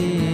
berarti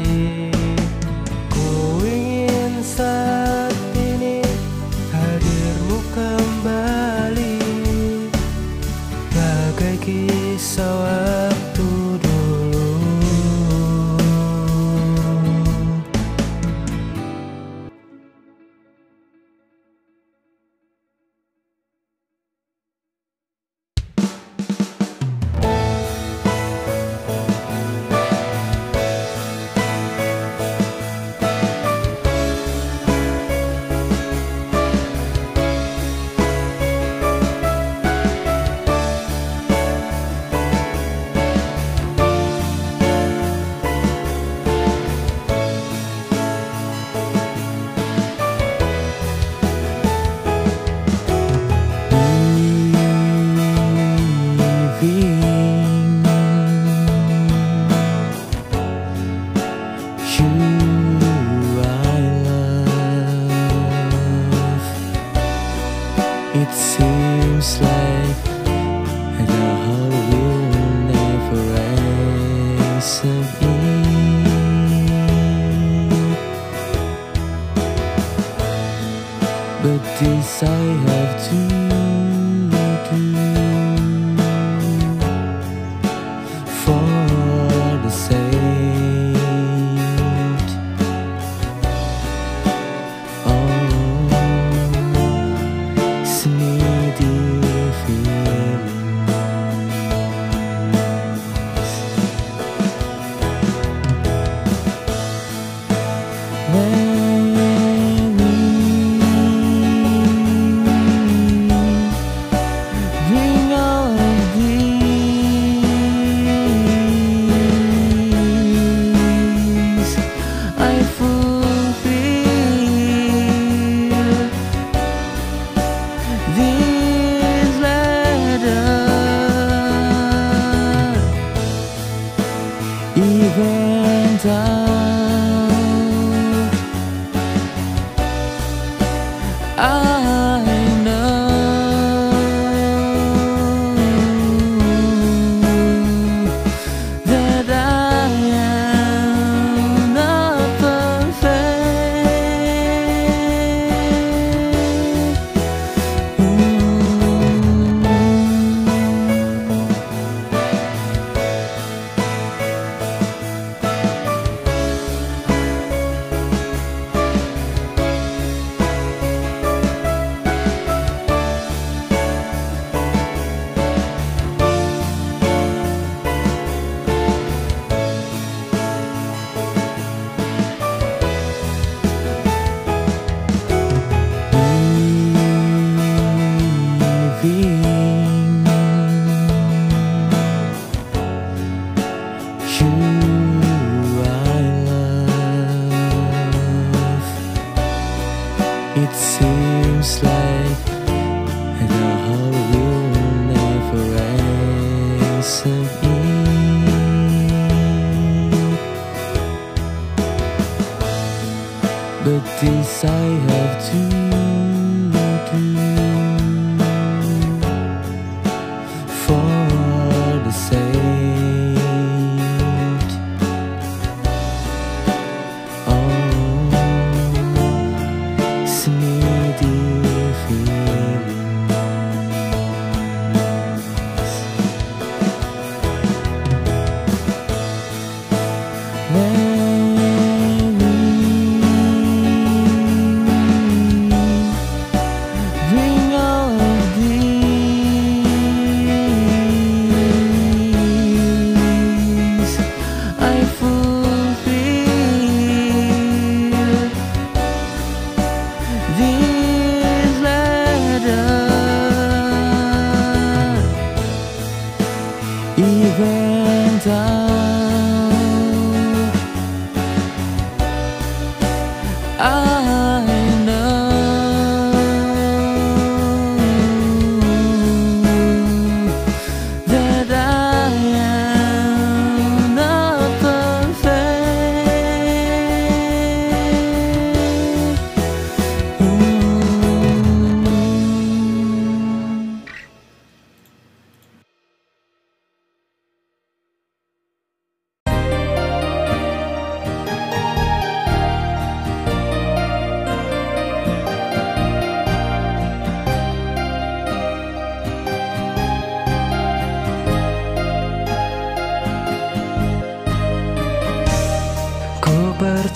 But this I have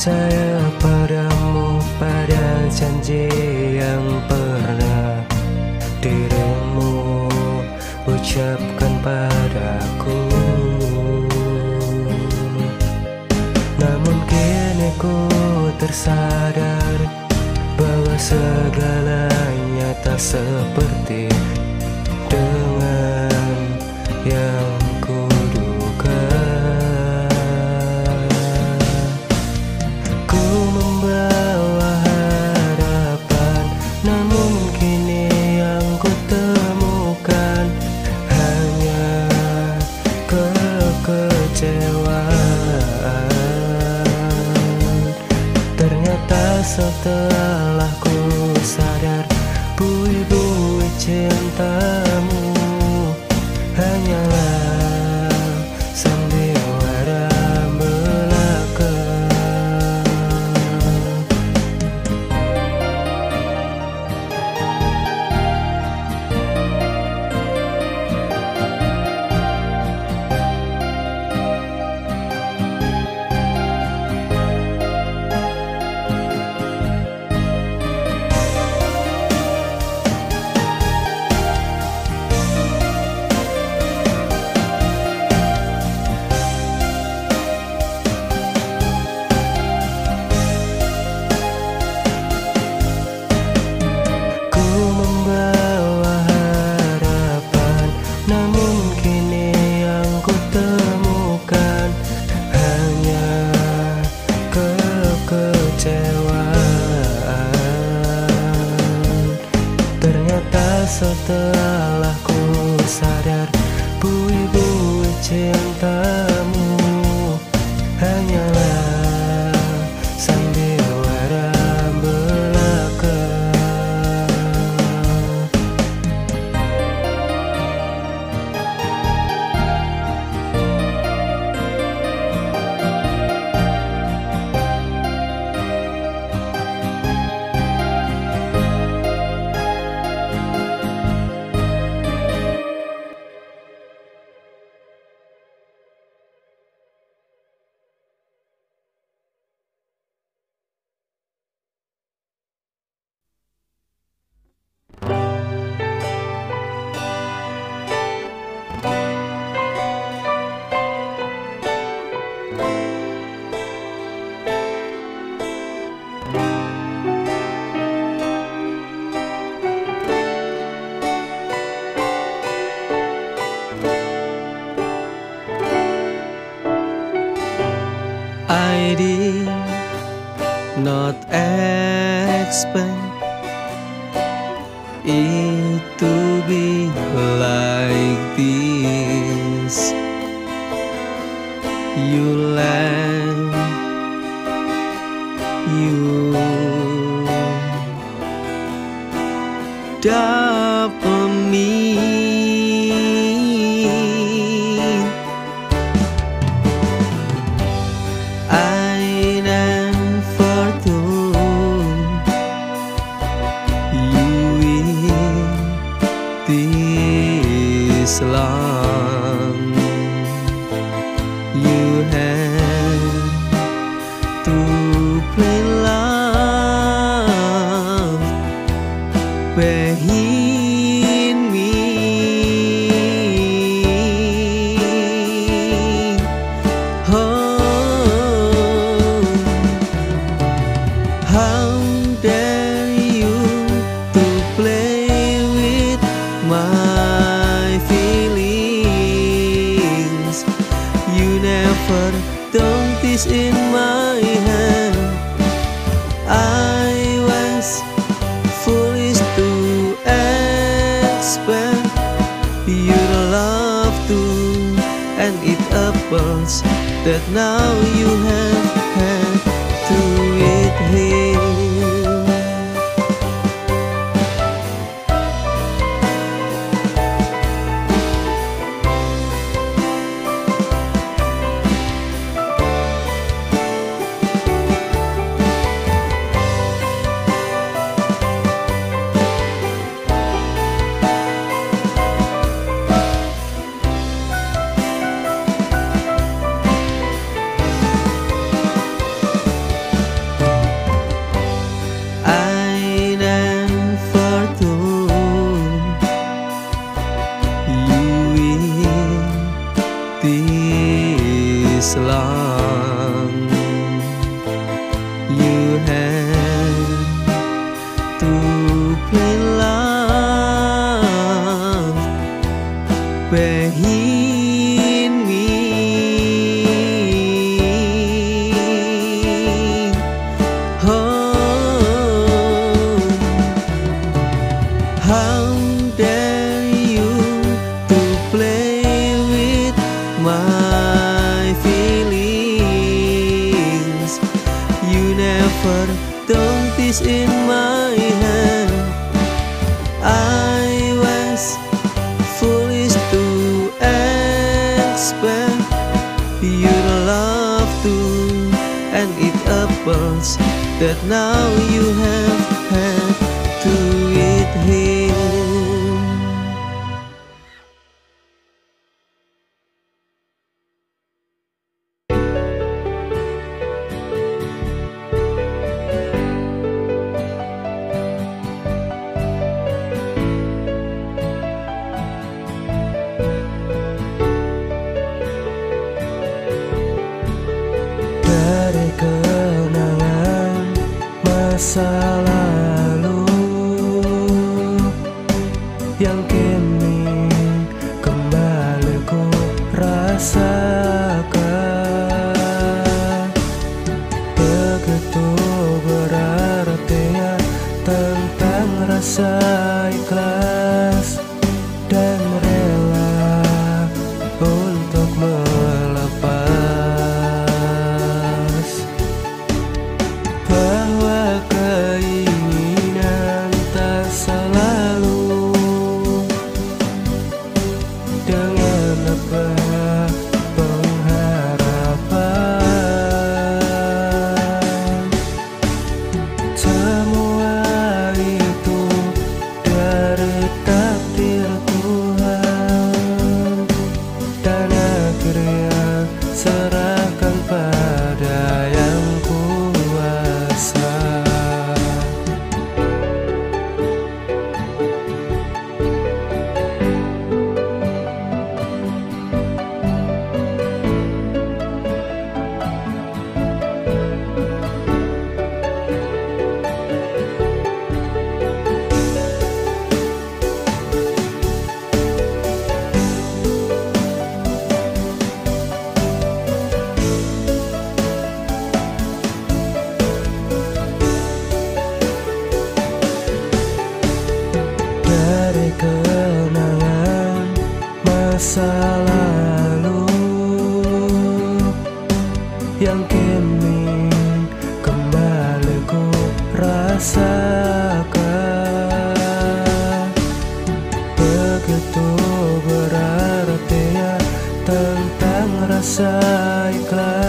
percaya padamu pada janji yang pernah dirimu ucapkan padaku. Namun kini ku tersadar bahwa segalanya tak seperti 色的 ada pemimpin offer, dump this in my hand. I was foolish to expect your love too, and it appears that now you have had to it here. husband you love to, And it happens that now you have had to eat here. Rasa ikhlas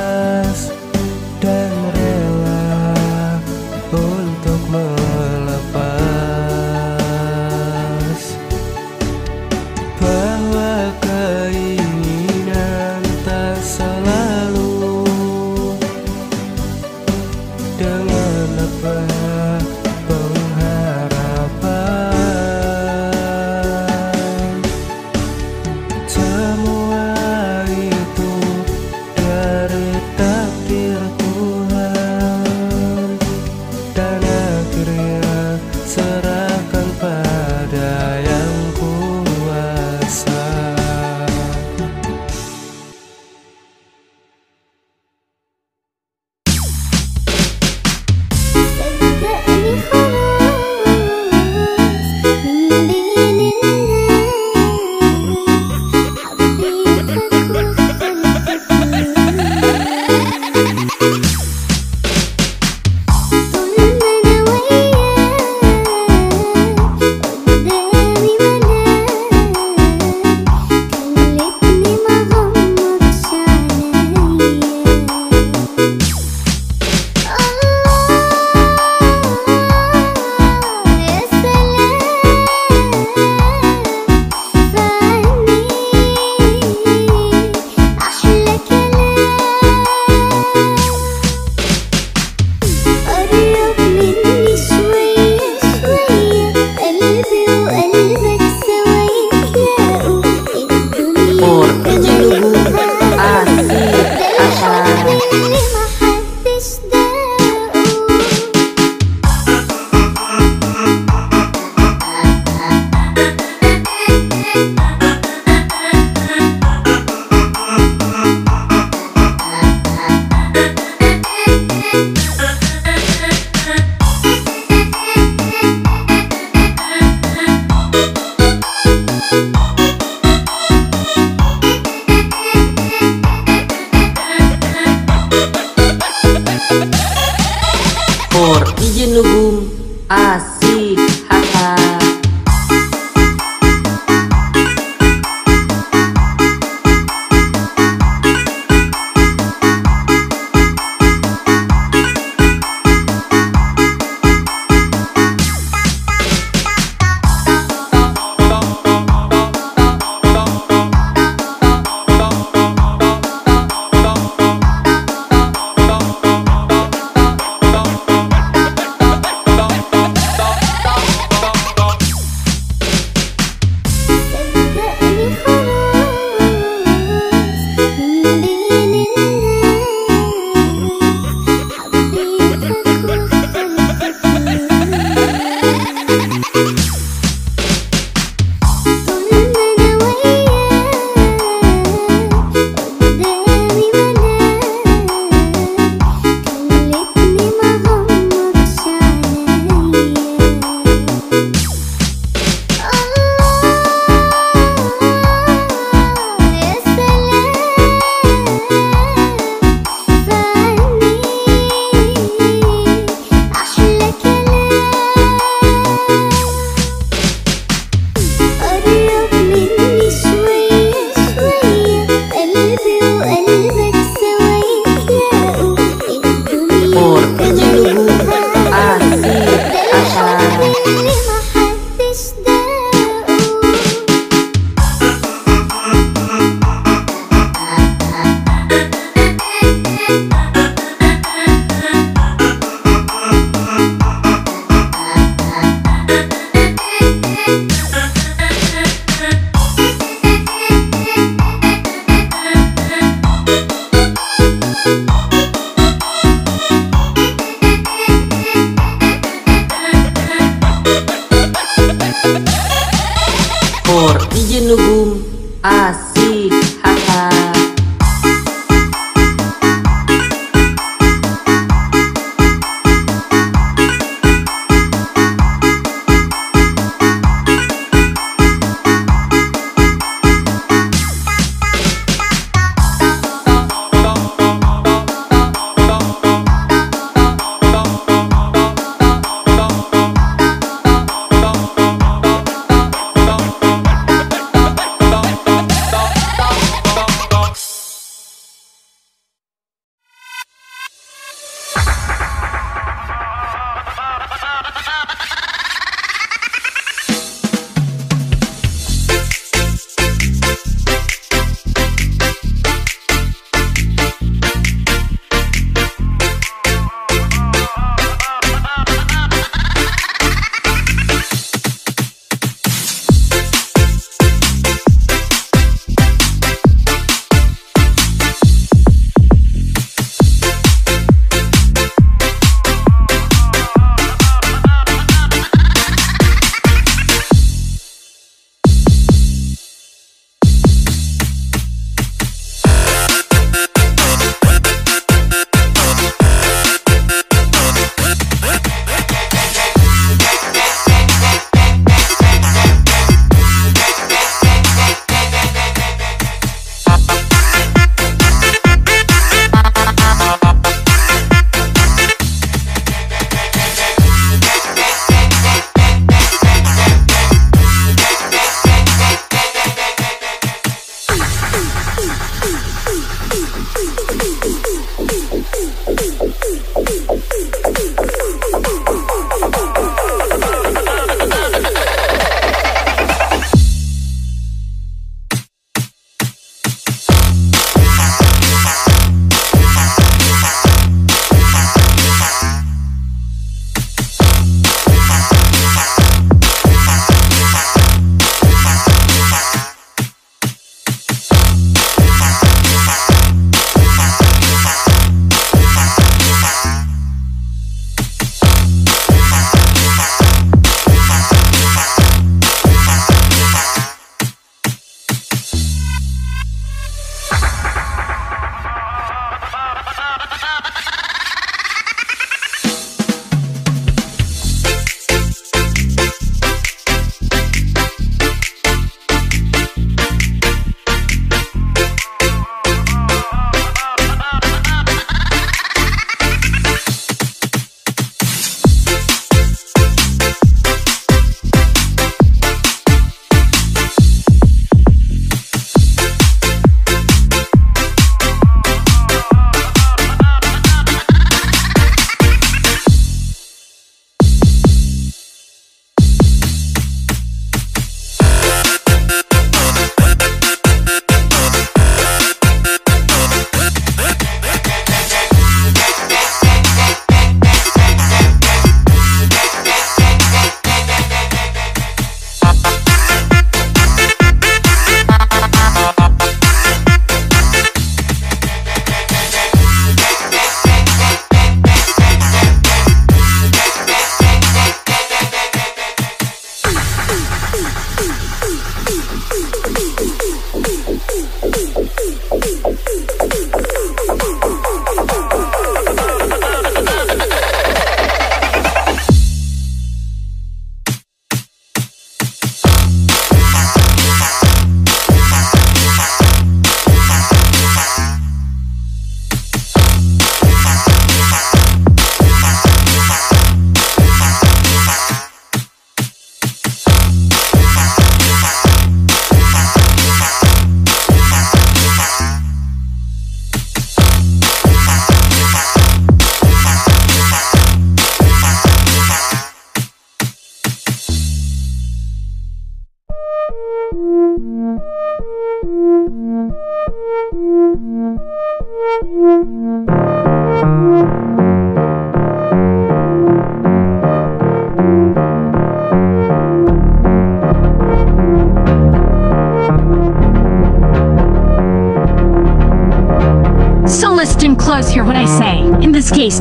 As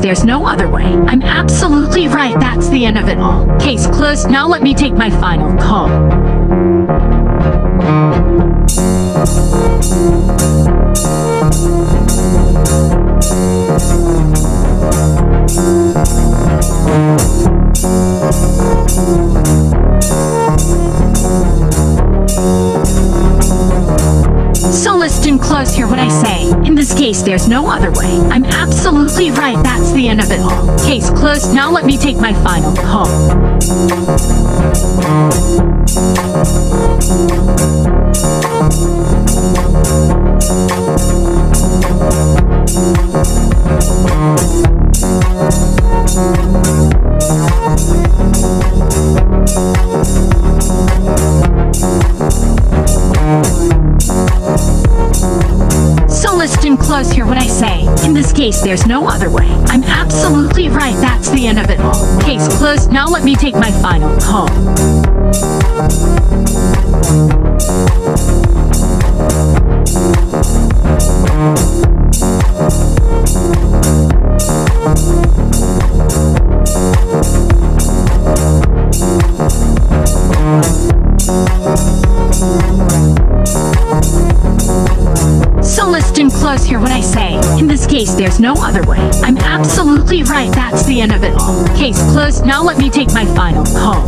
there's no other way. I'm absolutely right, that's the end of it all. Case closed, now let me take my final call. So listen close, hear what I say. In this case, there's no other way. Me take my final call. Case, there's no other way. I'm absolutely right, that's the end of it all. Case closed, now let me take my final call. So Captain Claus hear what I say. In this case, there's no other way. I'm absolutely right. That's the end of it all. Case closed. Now let me take my final call.